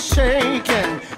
shaking.